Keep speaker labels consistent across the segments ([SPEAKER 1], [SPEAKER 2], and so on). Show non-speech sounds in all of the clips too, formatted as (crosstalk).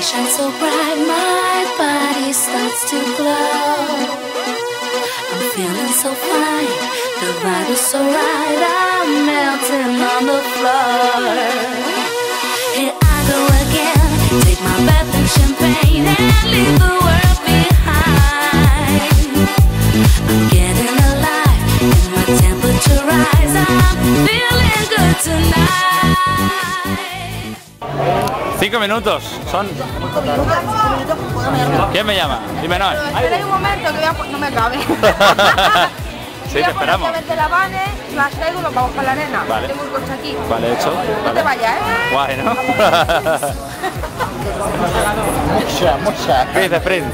[SPEAKER 1] shine so bright, my body starts to glow. I'm feeling so fine, the vibe is so right, I'm melting on the floor.
[SPEAKER 2] Cinco minutos, son. ¿Quién me llama? Dime no.
[SPEAKER 3] Espera un momento que voy a... no me cabe. (laughs)
[SPEAKER 2] Sí, te esperamos.
[SPEAKER 3] La vane, las traigo y nos vamos para la arena.
[SPEAKER 2] Vale.
[SPEAKER 3] Tengo el coche aquí.
[SPEAKER 2] Vale, hecho.
[SPEAKER 3] No
[SPEAKER 2] Vale.
[SPEAKER 3] te vayas, ¿eh?
[SPEAKER 2] Guay, ¿no?
[SPEAKER 4] Mucha, mucha.
[SPEAKER 2] ¿Qué dices, Sprint?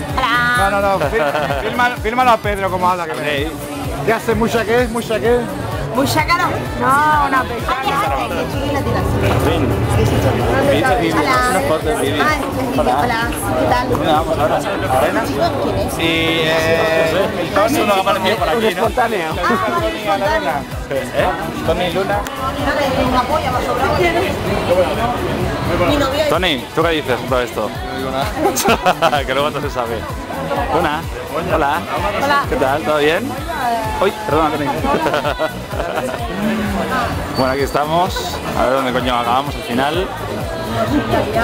[SPEAKER 4] No, no, no. fí- (laughs) Fírmalo, fírmalo a Pedro como habla que me.
[SPEAKER 2] Sí.
[SPEAKER 4] ¿Qué hace mucha qué? ¿Mucha qué?
[SPEAKER 3] Muy sacado. No, una
[SPEAKER 2] vídeo.
[SPEAKER 3] Hola, ¿qué tal?
[SPEAKER 2] Vamos ahora. ¿Arena?
[SPEAKER 4] Y eh, el.
[SPEAKER 2] Eso no ha aparecido por aquí, ¿no?
[SPEAKER 4] espontáneo.
[SPEAKER 2] ¿Eh? Tony Luna. Tony, ¿tú qué dices sobre esto? (laughs) que luego no se sabe. Luna. Hola.
[SPEAKER 3] Hola.
[SPEAKER 2] ¿Qué tal? ¿Todo bien? Uy, perdona, Tony. (laughs) bueno, aquí estamos. A ver dónde coño acabamos al final.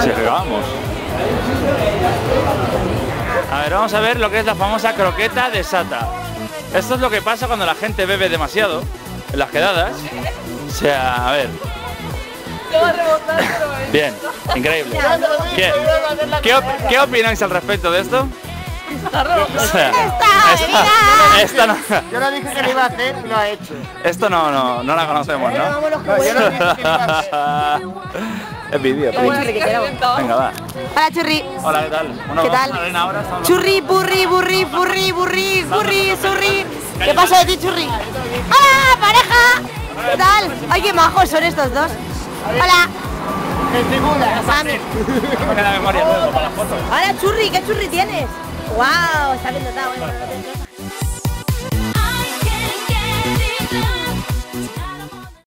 [SPEAKER 2] Si acabamos. A ver, vamos a ver lo que es la famosa croqueta de sata. Esto es lo que pasa cuando la gente bebe demasiado en las quedadas. O sea, a ver. Bien, increíble. ¿Qué, ¿Qué, op- qué opináis al respecto de esto? O sea, esta, esta no,
[SPEAKER 4] Yo le dije que lo iba a hacer y lo ha hecho.
[SPEAKER 2] esto no, no, no la conocemos, ¿no?
[SPEAKER 4] No, yo le dije que lo iba a hacer.
[SPEAKER 2] Es vídeo, Venga, va.
[SPEAKER 3] Hola, churri.
[SPEAKER 2] Hola, ¿qué tal? Bueno,
[SPEAKER 3] ¿Qué tal?
[SPEAKER 2] ahora,
[SPEAKER 3] Churri, burri, burri, burri, burri, burri, surri. ¿Qué pasa de ti, churri? ¡Hola, pareja! ¿Qué tal? Ay, qué majos son estos dos. Hola. Mami.
[SPEAKER 2] Porque la memoria luego para las fotos.
[SPEAKER 3] Hola, churri, ¿qué churri tienes? ¡Wow! Está bien dotado, ¿eh?